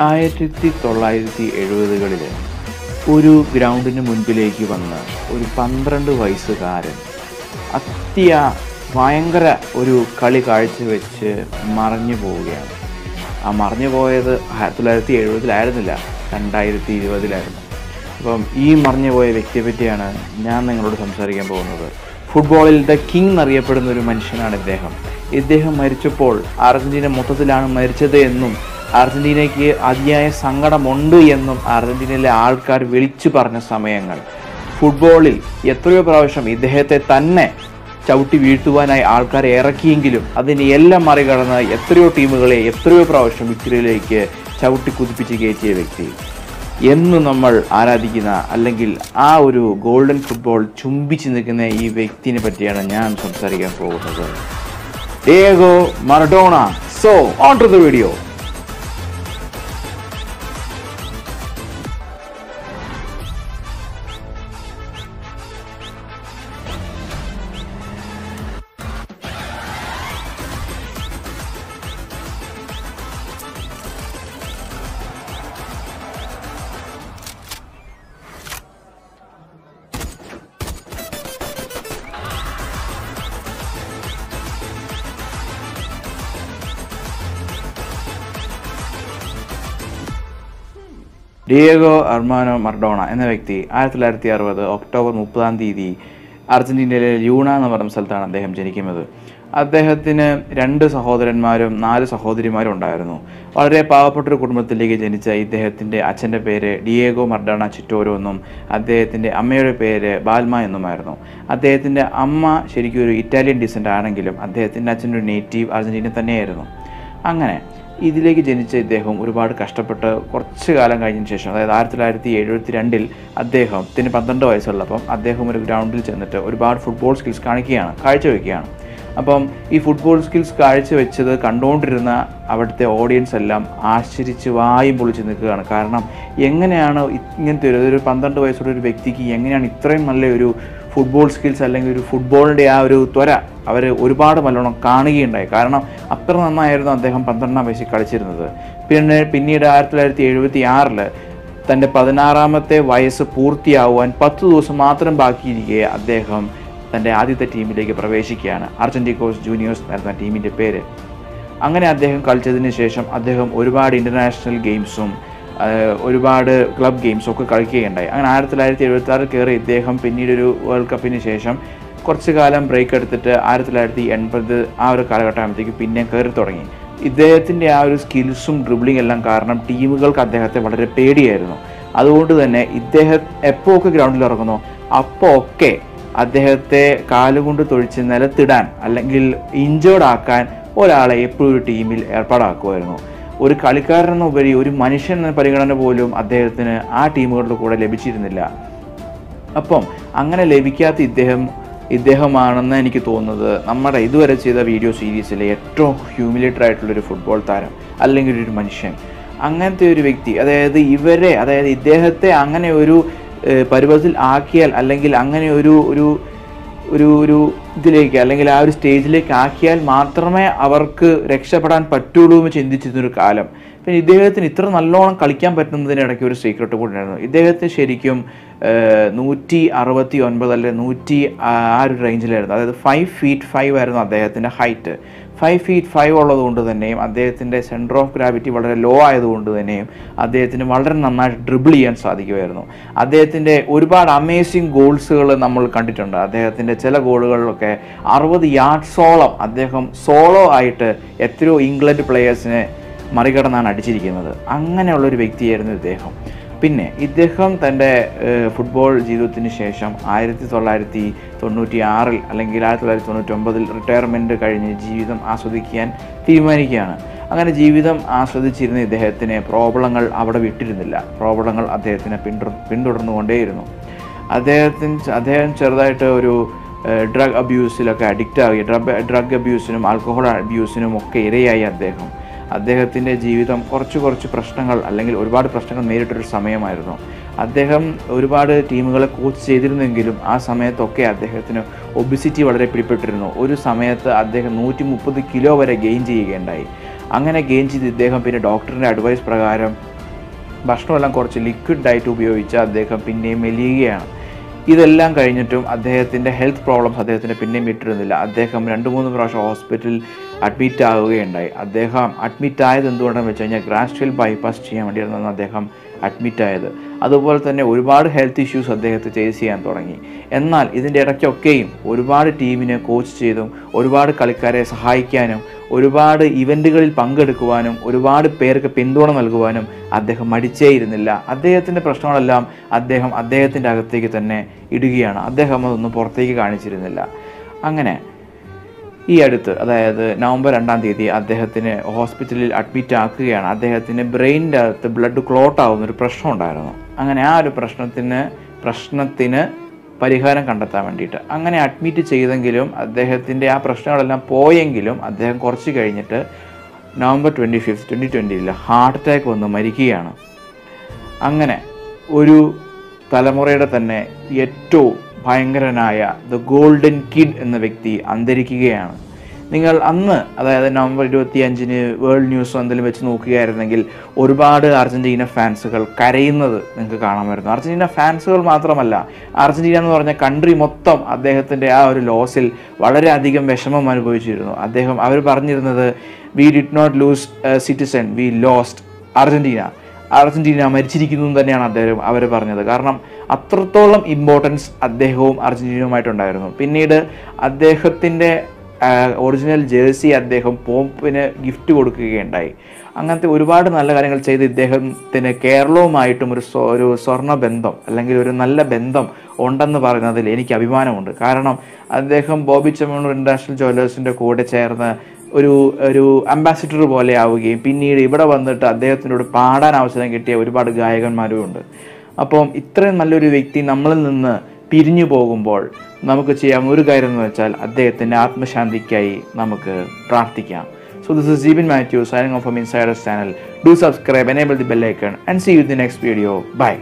ആയിരത്തി തൊള്ളായിരത്തി എഴുപതുകളിൽ ഒരു ഗ്രൗണ്ടിന് മുൻപിലേക്ക് വന്ന ഒരു പന്ത്രണ്ട് വയസ്സുകാരൻ അത്യ ഭയങ്കര ഒരു കളി കാഴ്ചവെച്ച് മറഞ്ഞു പോവുകയാണ്. ആ മറഞ്ഞു പോയത് ആയിരത്തി തൊള്ളായിരത്തി എഴുപതിലായിരുന്നില്ല രണ്ടായിരത്തി ഇരുപതിലായിരുന്നു അപ്പം ഈ മറിഞ്ഞു പോയ വ്യക്തിയെ പറ്റിയാണ് ഞാൻ നിങ്ങളോട് സംസാരിക്കാൻ പോകുന്നത്. ഫുട്ബോളിൽ ദ കിങ് എന്നറിയപ്പെടുന്ന ഒരു മനുഷ്യനാണ് ഇദ്ദേഹം. ഇദ്ദേഹം മരിച്ചപ്പോൾ അർജന്റീന മൊത്തത്തിലാണ് മരിച്ചത് എന്നും അർജന്റീനയ്ക്ക് അതിയായ സങ്കടമുണ്ട് എന്നും അർജന്റീനയിലെ ആൾക്കാർ വിളിച്ചു പറഞ്ഞ സമയങ്ങൾ. ഫുട്ബോളിൽ എത്രയോ പ്രാവശ്യം ഇദ്ദേഹത്തെ തന്നെ ചവിട്ടി വീഴ്ത്തുവാനായി ആൾക്കാരെ ഇറക്കിയെങ്കിലും അതിനെ എല്ലാം മറികടന്ന് എത്രയോ ടീമുകളെ എത്രയോ പ്രാവശ്യം വിക്ടറിയിലേക്ക് ചവിട്ടി കുതിപ്പിച്ച് കയറ്റിയ വ്യക്തി. എന്ന് നമ്മൾ ആരാധിക്കുന്ന അല്ലെങ്കിൽ ആ ഒരു ഗോൾഡൻ ഫുട്ബോൾ ചുംബിച്ച് നിൽക്കുന്ന ഈ വ്യക്തിനെ പറ്റിയാണ് ഞാൻ സംസാരിക്കാൻ പോകുന്നത്. Diego Maradona. So on to the video Diego Armando Maradona എന്ന വ്യക്തി ആയിരത്തി തൊള്ളായിരത്തി അറുപത് ഒക്ടോബർ മുപ്പതാം തീയതി അർജന്റീനയിലെ ലൂണ എന്ന് പറയുന്ന സ്ഥലത്താണ് അദ്ദേഹം ജനിക്കുന്നത്. അദ്ദേഹത്തിന് രണ്ട് സഹോദരന്മാരും നാല് സഹോദരിമാരും ഉണ്ടായിരുന്നു. വളരെ പാവപ്പെട്ടൊരു കുടുംബത്തിലേക്ക് ജനിച്ച ഇദ്ദേഹത്തിന്റെ അച്ഛന്റെ പേര് ഡിയേഗോ മർഡോണ ചിറ്റോരോ എന്നും അദ്ദേഹത്തിന്റെ അമ്മയുടെ പേര് ബാൽമ എന്നുമായിരുന്നു. അദ്ദേഹത്തിന്റെ അമ്മ ശരിക്കും ഒരു ഇറ്റാലിയൻ ഡിസന്റ് ആണെങ്കിലും അദ്ദേഹത്തിന്റെ അച്ഛന്റെ ഒരു നേറ്റീവ് അർജന്റീന തന്നെയായിരുന്നു. അങ്ങനെ ഇതിലേക്ക് ജനിച്ച ഇദ്ദേഹം ഒരുപാട് കഷ്ടപ്പെട്ട് കുറച്ച് കാലം കഴിഞ്ഞതിന് ശേഷം അതായത് ആയിരത്തി തൊള്ളായിരത്തി എഴുപത്തി രണ്ടിൽ അദ്ദേഹത്തിന് പന്ത്രണ്ട് വയസ്സുള്ളപ്പം അദ്ദേഹം ഒരു ഗ്രൗണ്ടിൽ ചെന്നിട്ട് ഒരുപാട് ഫുട്ബോൾ സ്കിൽസ് കാണിക്കുകയാണ് കാഴ്ചവെക്കുകയാണ്. അപ്പം ഈ ഫുട്ബോൾ സ്കിൽസ് കാഴ്ചവെച്ചത് കണ്ടുകൊണ്ടിരുന്ന അവിടുത്തെ ഓഡിയൻസ് എല്ലാം ആശ്ചര്യച്ച് വായും പൊളിച്ച് നിൽക്കുകയാണ്. കാരണം എങ്ങനെയാണ് ഇങ്ങനത്തെ ഒരു ഒരു പന്ത്രണ്ട് വയസ്സുള്ള ഒരു വ്യക്തിക്ക് എങ്ങനെയാണ് ഇത്രയും നല്ല ഒരു ഫുട്ബോൾ സ്കിൽസ് അല്ലെങ്കിൽ ഒരു ഫുട്ബോളിന്റെ ആ ഒരു ത്വര അവർ ഒരുപാട് നല്ലോണം കാണുകയുണ്ടായി. കാരണം അത്ര നന്നായിരുന്നു അദ്ദേഹം പന്ത്രണ്ടാം വയസ്സിൽ കളിച്ചിരുന്നത്. പിന്നെ പിന്നീട് ആയിരത്തി തൊള്ളായിരത്തി എഴുപത്തി ആറിൽ തന്റെ പതിനാറാമത്തെ വയസ്സ് പൂർത്തിയാവാൻ പത്ത് ദിവസം മാത്രം ബാക്കിയിരിക്കെ അദ്ദേഹം തന്റെ ആദ്യത്തെ ടീമിലേക്ക് പ്രവേശിക്കുകയാണ്. അർജന്റിക്കോസ് ജൂനിയേഴ്സ് എന്ന ടീമിന്റെ പേര്. അങ്ങനെ അദ്ദേഹം കളിച്ചതിന് ശേഷം അദ്ദേഹം ഒരുപാട് ഇന്റർനാഷണൽ ഗെയിംസും ഒരുപാട് ക്ലബ് ഗെയിംസും ഒക്കെ കളിക്കുകയുണ്ടായി. അങ്ങനെ ആയിരത്തി തൊള്ളായിരത്തി എഴുപത്തി ആറിൽ കയറി ഇദ്ദേഹം പിന്നീട് ഒരു വേൾഡ് കപ്പിന് ശേഷം കുറച്ച് കാലം ബ്രേക്ക് എടുത്തിട്ട് ആയിരത്തി തൊള്ളായിരത്തി എൺപത് ആ ഒരു കാലഘട്ടമാകുമ്പോഴത്തേക്ക് പിന്നെ കയറി തുടങ്ങി. ഇദ്ദേഹത്തിന്റെ ആ ഒരു സ്കിൽസും ഡ്രിബ്ലിംഗ് എല്ലാം കാരണം ടീമുകൾക്ക് അദ്ദേഹത്തെ വളരെ പേടിയായിരുന്നു. അതുകൊണ്ട് തന്നെ ഇദ്ദേഹം എപ്പോൾ ഒക്കെ ഗ്രൗണ്ടിൽ ഇറങ്ങുന്നു അപ്പോൾ ഒക്കെ അദ്ദേഹത്തെ കാലുകൊണ്ട് തൊഴിച്ച് നിലത്തിടാൻ അല്ലെങ്കിൽ ഇഞ്ചേർഡ് ആക്കാൻ ഒരാളെ എപ്പോഴും ഒരു ടീമിൽ ഏർപ്പാടാക്കുമായിരുന്നു. ഒരു കളിക്കാരനെന്നുപരി ഒരു മനുഷ്യൻ എന്ന പരിഗണന പോലും അദ്ദേഹത്തിന് ആ ടീമുകളുടെ കൂടെ ലഭിച്ചിരുന്നില്ല. അപ്പം അങ്ങനെ ലഭിക്കാത്ത ഇദ്ദേഹം ഇദ്ദേഹമാണെന്ന് എനിക്ക് തോന്നുന്നത് നമ്മുടെ ഇതുവരെ ചെയ്ത വീഡിയോ സീരീസിലെ ഏറ്റവും ഹ്യൂമിലേറ്റഡ് ആയിട്ടുള്ളൊരു ഫുട്ബോൾ താരം അല്ലെങ്കിൽ ഒരു മനുഷ്യൻ. അങ്ങനത്തെ ഒരു വ്യക്തി അതായത് ഇവരെ അതായത് ഇദ്ദേഹത്തെ അങ്ങനെ ഒരു ഏഹ്, ആക്കിയാൽ അല്ലെങ്കിൽ അങ്ങനെ ഒരു ഒരു ഒരു ഒരു ഇതിലേക്ക് അല്ലെങ്കിൽ ആ ഒരു സ്റ്റേജിലേക്ക് ആക്കിയാൽ മാത്രമേ അവർക്ക് രക്ഷപ്പെടാൻ പറ്റുള്ളൂ എന്ന് ചിന്തിച്ചിരുന്നൊരു കാലം. പിന്നെ ഇദ്ദേഹത്തിന് ഇത്ര നല്ലോണം കളിക്കാൻ പറ്റുന്നതിനിടയ്ക്ക് ഒരു സീക്രട്ട് കൂടി ഉണ്ടായിരുന്നു. ഇദ്ദേഹത്തിന് ശരിക്കും നൂറ്റി അറുപത്തി ഒൻപത് അല്ലെ നൂറ്റി ആ ഒരു റേഞ്ചിലായിരുന്നു അതായത് ഫൈവ് ഫീറ്റ് ഫൈവ് ആയിരുന്നു അദ്ദേഹത്തിന്റെ ഹൈറ്റ് ഫൈവ് ഫീറ്റ് ഫൈവ് ഉള്ളതുകൊണ്ട് തന്നെയും അദ്ദേഹത്തിന്റെ സെന്റർ ഓഫ് ഗ്രാവിറ്റി വളരെ ലോ ആയതുകൊണ്ട് തന്നെയും അദ്ദേഹത്തിന് വളരെ നന്നായിട്ട് ഡ്രിബിൾ ചെയ്യാൻ സാധിക്കുമായിരുന്നു. അദ്ദേഹത്തിന്റെ ഒരുപാട് അമേസിങ് ഗോൾസുകൾ നമ്മൾ കണ്ടിട്ടുണ്ട്. അദ്ദേഹത്തിന്റെ ചില ഗോളുകളിലൊക്കെ അറുപത് യാർഡ്സോളം അദ്ദേഹം സോളോ ആയിട്ട് എത്രയോ ഇംഗ്ലണ്ട് പ്ലെയേഴ്സിനെ മറികടന്നാണ് അടിച്ചിരിക്കുന്നത്. അങ്ങനെയുള്ളൊരു വ്യക്തിയായിരുന്നു ഇദ്ദേഹം. പിന്നെ ഇദ്ദേഹം തന്റെ ഫുട്ബോൾ ജീവിതത്തിന് ശേഷം ആയിരത്തി തൊള്ളായിരത്തി തൊണ്ണൂറ്റി ആറിൽ അല്ലെങ്കിൽ ആയിരത്തി തൊള്ളായിരത്തി തൊണ്ണൂറ്റി ഒമ്പതിൽ റിട്ടയർമെന്റ് കഴിഞ്ഞ് ജീവിതം ആസ്വദിക്കാൻ തീരുമാനിക്കുകയാണ്. അങ്ങനെ ജീവിതം ആസ്വദിച്ചിരുന്ന ഇദ്ദേഹത്തിന് പ്രോബ്ലങ്ങൾ അവിടെ വിട്ടിരുന്നില്ല. പ്രോബ്ലങ്ങൾ അദ്ദേഹത്തിനെ പിന്തുടർ പിന്തുടർന്നുകൊണ്ടേയിരുന്നു. അദ്ദേഹത്തിന് അദ്ദേഹം ചെറുതായിട്ട് ഒരു ഡ്രഗ് അബ്യൂസിലൊക്കെ അഡിക്റ്റ് ആവുകയും ഡ്രഗ് ഡ്രഗ് അബ്യൂസിനും ആൽക്കഹോൾ അബ്യൂസിനും ഒക്കെ ഇരയായി അദ്ദേഹം. അദ്ദേഹത്തിന്റെ ജീവിതം കുറച്ച് കുറച്ച് പ്രശ്നങ്ങൾ അല്ലെങ്കിൽ ഒരുപാട് പ്രശ്നങ്ങൾ നേരിട്ടൊരു സമയമായിരുന്നു. അദ്ദേഹം ഒരുപാട് ടീമുകളെ കോച്ച് ചെയ്തിരുന്നെങ്കിലും ആ സമയത്തൊക്കെ അദ്ദേഹത്തിന് ഒബിസിറ്റി വളരെ പിടിപ്പെട്ടിരുന്നു ഒരു സമയത്ത് അദ്ദേഹം നൂറ്റി മുപ്പത് കിലോ വരെ ഗെയിൻ ചെയ്യുകയുണ്ടായി. അങ്ങനെ ഗെയിൻ ചെയ്ത് ഇദ്ദേഹം പിന്നെ ഡോക്ടറിന്റെ അഡ്വൈസ് പ്രകാരം ഭക്ഷണമെല്ലാം കുറച്ച് ലിക്വിഡ് ഡയറ്റ് ഉപയോഗിച്ച് അദ്ദേഹം പിന്നെയും മെലിയുകയാണ്. ഇതെല്ലാം കഴിഞ്ഞിട്ടും അദ്ദേഹത്തിന്റെ ഹെൽത്ത് പ്രോബ്ലംസ് അദ്ദേഹത്തിന് പിന്നെയും വിട്ടിരുന്നില്ല. അദ്ദേഹം രണ്ട് മൂന്ന് പ്രാവശ്യം ഹോസ്പിറ്റലിൽ അഡ്മിറ്റ് ആവുകയുണ്ടായി. അദ്ദേഹം അഡ്മിറ്റ് ആയത് എന്തുകൊണ്ടെന്ന് വെച്ച് കഴിഞ്ഞാൽ ഗ്രാസ്ട്രിയൽ ബൈപ്പാസ് ചെയ്യാൻ വേണ്ടിയിരുന്നാണ് അദ്ദേഹം അഡ്മിറ്റ് ആയത്. അതുപോലെ തന്നെ ഒരുപാട് ഹെൽത്ത് ഇഷ്യൂസ് അദ്ദേഹത്തെ ചേസ് ചെയ്യാൻ തുടങ്ങി. എന്നാൽ ഇതിന്റെ ഇടയ്ക്കൊക്കെയും ഒരുപാട് ടീമിനെ കോച്ച് ചെയ്തും ഒരുപാട് കളിക്കാരെ സഹായിക്കാനും ഒരുപാട് ഇവന്റുകളിൽ പങ്കെടുക്കുവാനും ഒരുപാട് പേർക്ക് പിന്തുണ നൽകുവാനും അദ്ദേഹം മടിച്ചേയിരുന്നില്ല അദ്ദേഹത്തിന്റെ പ്രശ്നങ്ങളെല്ലാം അദ്ദേഹം അദ്ദേഹത്തിന്റെ അകത്തേക്ക് തന്നെ ഇടുകയാണ്. അദ്ദേഹം അതൊന്നും പുറത്തേക്ക് കാണിച്ചിരുന്നില്ല. അങ്ങനെ ഈ അടുത്ത് അതായത് നവംബർ രണ്ടാം തീയതി അദ്ദേഹത്തിന് ഹോസ്പിറ്റലിൽ അഡ്മിറ്റ് ആക്കുകയാണ്. അദ്ദേഹത്തിന് ബ്രെയിനിന്റെ അകത്ത് ബ്ലഡ് ക്ലോട്ട് ആവുന്ന ഒരു പ്രശ്നം ഉണ്ടായിരുന്നു. അങ്ങനെ ആ ഒരു പ്രശ്നത്തിന് പ്രശ്നത്തിന് പരിഹാരം കണ്ടെത്താൻ വേണ്ടിയിട്ട്. അങ്ങനെ അഡ്മിറ്റ് ചെയ്തെങ്കിലും അദ്ദേഹത്തിന്റെ ആ പ്രശ്നങ്ങളെല്ലാം പോയെങ്കിലും അദ്ദേഹം കുറച്ച് കഴിഞ്ഞിട്ട് നവംബർ ട്വന്റി ഫിഫ്ത്ത് ട്വന്റി ട്വന്റിയിൽ ഹാർട്ട് അറ്റാക്ക് വന്ന് മരിക്കുകയാണ്. അങ്ങനെ ഒരു തലമുറയുടെ തന്നെ ഏറ്റവും ഭയങ്കരനായ ദ ഗോൾഡൻ കിഡ് എന്ന വ്യക്തി അന്തരിക്കുകയാണ്. നിങ്ങൾ അന്ന് അതായത് നവംബർ ഇരുപത്തി അഞ്ചിന് വേൾഡ് ന്യൂസ് എന്തെങ്കിലും വെച്ച് നോക്കുകയായിരുന്നെങ്കിൽ ഒരുപാട് അർജന്റീന ഫാൻസുകൾ കരയുന്നത് നിങ്ങൾക്ക് കാണാമായിരുന്നു അർജന്റീന ഫാൻസുകൾ മാത്രമല്ല അർജന്റീന എന്ന് പറഞ്ഞ കൺട്രി മൊത്തം അദ്ദേഹത്തിന്റെ ആ ഒരു ലോസിൽ വളരെയധികം വിഷമം അനുഭവിച്ചിരുന്നു. അദ്ദേഹം അവർ പറഞ്ഞിരുന്നത് we did not lose citizen we lost Argentina Argentina മരിച്ചിരിക്കുന്നു എന്ന് തന്നെയാണ് അദ്ദേഹം അവർ പറഞ്ഞത്. കാരണം അത്രത്തോളം ഇമ്പോർട്ടൻസ് അദ്ദേഹവും അർജന്റീനയുമായിട്ടുണ്ടായിരുന്നു പിന്നീട് അദ്ദേഹത്തിന്റെ ഒറിജിനൽ ജേഴ്സി അദ്ദേഹം പോപ്പിന് ഗിഫ്റ്റ് കൊടുക്കുകയുണ്ടായി. അങ്ങനത്തെ ഒരുപാട് നല്ല കാര്യങ്ങൾ ചെയ്ത് ഇദ്ദേഹത്തിന് കേരളവുമായിട്ടും ഒരു ഒരു സ്വർണ ബന്ധം അല്ലെങ്കിൽ ഒരു നല്ല ബന്ധം ഉണ്ടെന്ന് പറയുന്നതിൽ എനിക്ക് അഭിമാനമുണ്ട്. കാരണം അദ്ദേഹം ബോബി ചെമ്മണ്ണൂർ ഇന്റർനാഷണൽ ജ്വല്ലേഴ്സിന്റെ കൂടെ ചേർന്ന് ഒരു ഒരു അംബാസിഡർ പോലെ ആവുകയും പിന്നീട് ഇവിടെ വന്നിട്ട് അദ്ദേഹത്തിനോട് പാടാൻ അവസരം കിട്ടിയ ഒരുപാട് ഗായകന്മാരും ഉണ്ട് അപ്പം ഇത്രയും നല്ലൊരു വ്യക്തി നമ്മളിൽ നിന്ന് പിരിഞ്ഞു പോകുമ്പോൾ നമുക്ക് ചെയ്യാം ഒരു കാര്യം എന്ന് വെച്ചാൽ അദ്ദേഹത്തിന്റെ ആത്മശാന്തിക്കായി നമുക്ക് പ്രാർത്ഥിക്കാം. So this is Jibin Mathew signing off from Insiders channel do subscribe enable the bell icon and see you the next video bye